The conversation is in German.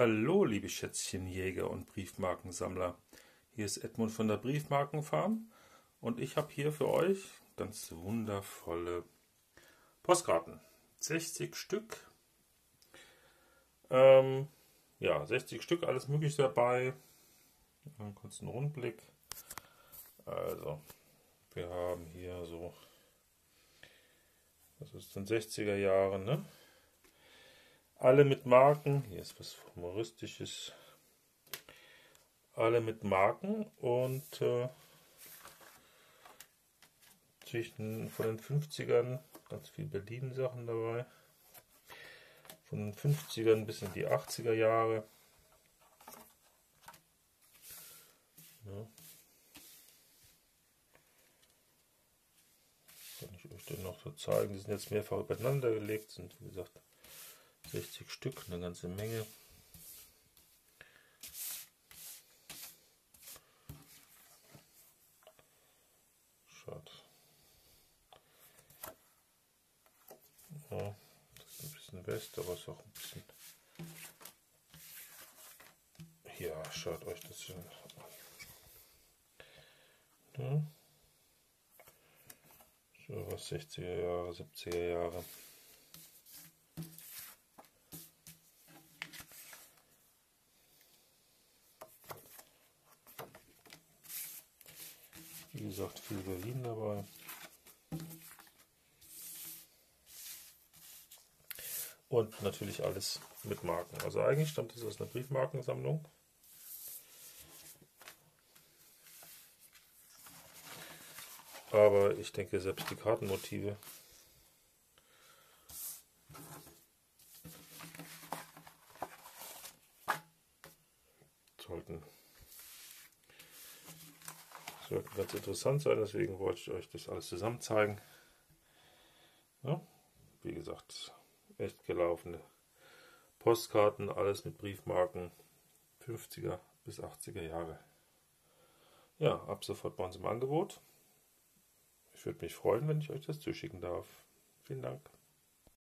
Hallo, liebe Schätzchenjäger und Briefmarkensammler. Hier ist Edmund von der Briefmarkenfarm und ich habe hier für euch ganz wundervolle Postkarten. 60 Stück. Ähm, ja, 60 Stück, alles Mögliche dabei. Einen kurzen Rundblick. Also, wir haben hier so, das ist den 60er Jahren, ne? Alle mit Marken. Hier ist was Humoristisches. Alle mit Marken und äh, zwischen von den 50ern ganz viel Berlin-Sachen dabei. Von den 50ern bis in die 80er Jahre. Ja. Kann ich euch dann noch so zeigen. Die sind jetzt mehrfach übereinander gelegt, sind wie gesagt 60 Stück, eine ganze Menge. Schaut. Ja, das ist ein bisschen West, aber ist auch ein bisschen. Ja, schaut euch das an. Ja. So was 60er Jahre, 70er Jahre. Wie gesagt, viel Berlin dabei. Und natürlich alles mit Marken. Also eigentlich stammt das aus einer Briefmarkensammlung. Aber ich denke, selbst die Kartenmotive sollten sollten ganz interessant sein, deswegen wollte ich euch das alles zusammen zeigen. Ja, wie gesagt, echt gelaufene Postkarten, alles mit Briefmarken 50er bis 80er Jahre. Ja, ab sofort bei uns im Angebot. Ich würde mich freuen, wenn ich euch das zuschicken darf. Vielen Dank.